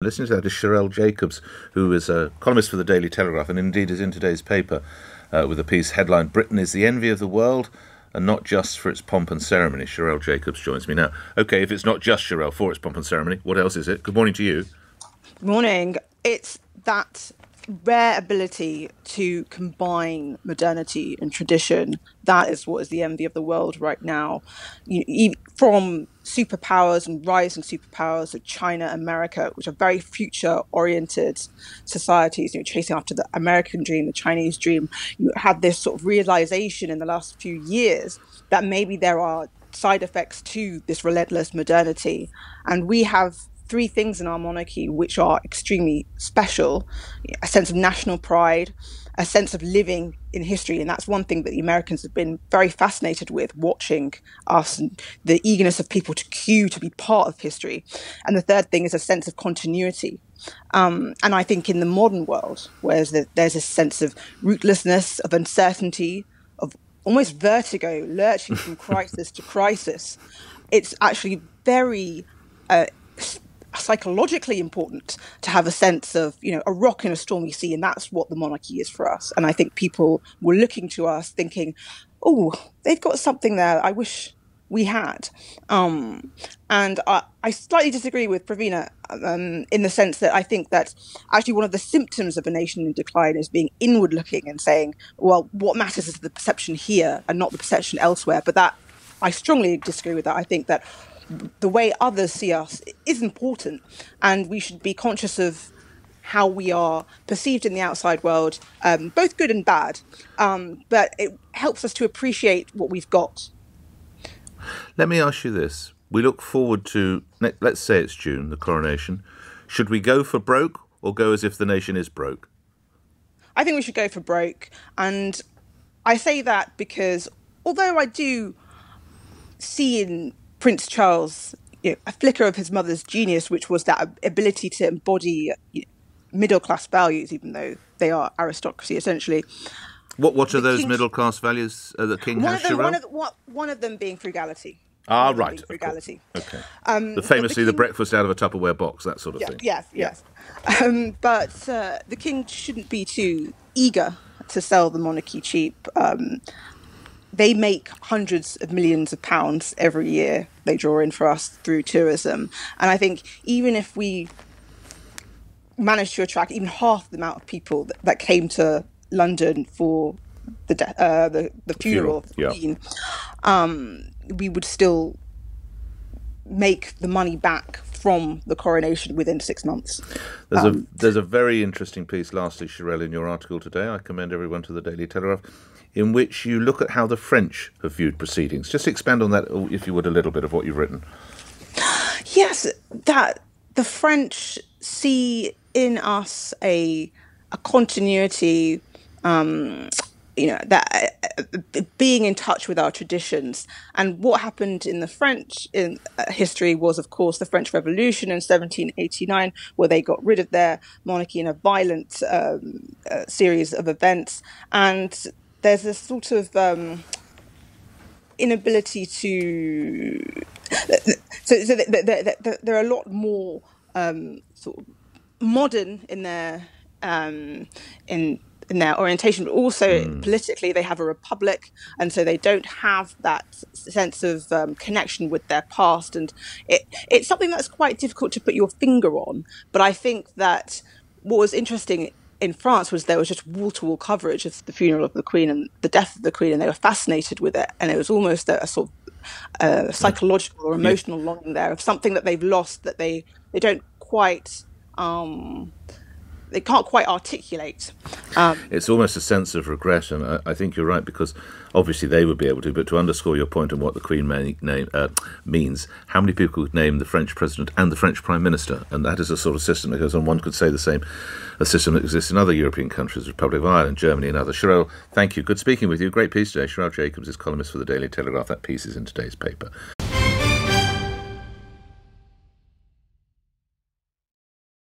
Listening to that is Sherelle Jacobs, who is a columnist for the Daily Telegraph and indeed is in today's paper uh, with a piece headlined Britain is the envy of the world and not just for its pomp and ceremony. Sherelle Jacobs joins me now. Okay, if it's not just Sherelle for its pomp and ceremony, what else is it? Good morning to you. Morning. It's that rare ability to combine modernity and tradition. That is what is the envy of the world right now. You, from superpowers and rising superpowers of China, America, which are very future oriented societies, you know, chasing after the American dream, the Chinese dream, you had this sort of realization in the last few years that maybe there are side effects to this relentless modernity. And we have three things in our monarchy which are extremely special a sense of national pride, a sense of living in history. And that's one thing that the Americans have been very fascinated with, watching us and the eagerness of people to queue to be part of history. And the third thing is a sense of continuity. Um, and I think in the modern world, where there's a sense of rootlessness, of uncertainty, of almost vertigo, lurching from crisis to crisis, it's actually very uh, psychologically important to have a sense of you know a rock in a stormy sea and that's what the monarchy is for us and i think people were looking to us thinking oh they've got something there i wish we had um, and I, I, slightly disagree with Pravina um, in the sense that I think that actually one of the symptoms of a nation in decline is being inward looking and saying, well, what matters is the perception here and not the perception elsewhere. But that I strongly disagree with that. I think that the way others see us is important, and we should be conscious of how we are perceived in the outside world, um, both good and bad. Um, but it helps us to appreciate what we've got. Let me ask you this: We look forward to, let's say it's June, the coronation. Should we go for broke or go as if the nation is broke? I think we should go for broke, and I say that because although I do see in Prince Charles you know, a flicker of his mother's genius, which was that ability to embody you know, middle class values, even though they are aristocracy essentially. What What are the those middle class values uh, the king one has? Of them, one, of the, one of them being frugality. Ah, right. Frugality. Okay. Um, the famously the, king, the, breakfast out of a Tupperware box, that sort of yeah, thing. Yes, yes. Yeah. Um, but uh, the king shouldn't be too eager to sell the monarchy cheap. Um, they make hundreds of millions of pounds every year they draw in for us through tourism. And I think even if we managed to attract even half the amount of people that, that came to London for the de- uh, the, the funeral, funeral yeah. Queen, um, we would still make the money back from the coronation within six months. There's um, a there's a very interesting piece, lastly, Sherelle, in your article today. I commend everyone to the Daily Telegraph, in which you look at how the French have viewed proceedings. Just expand on that, if you would, a little bit of what you've written. Yes, that the French see in us a a continuity um, you know that uh, being in touch with our traditions and what happened in the french in uh, history was of course the french revolution in 1789 where they got rid of their monarchy in a violent um, uh, series of events and there's a sort of um, inability to so, so they're a lot more um, sort of modern in their um, in in their orientation, but also mm. politically, they have a republic, and so they don't have that sense of um, connection with their past. And it, it's something that's quite difficult to put your finger on. But I think that what was interesting in France was there was just wall to wall coverage of the funeral of the Queen and the death of the Queen, and they were fascinated with it. And it was almost a, a sort of uh, psychological or emotional yeah. longing there of something that they've lost that they, they don't quite. Um, they can't quite articulate. Um, it's almost a sense of regret, and I, I, think you're right because obviously they would be able to. But to underscore your point on what the Queen may name, uh, means, how many people could name the French president and the French prime minister? And that is a sort of system that goes on. One could say the same, a system that exists in other European countries, Republic of Ireland, Germany, and others. Sherelle, thank you. Good speaking with you. Great piece today. Sherelle Jacobs is columnist for the Daily Telegraph. That piece is in today's paper.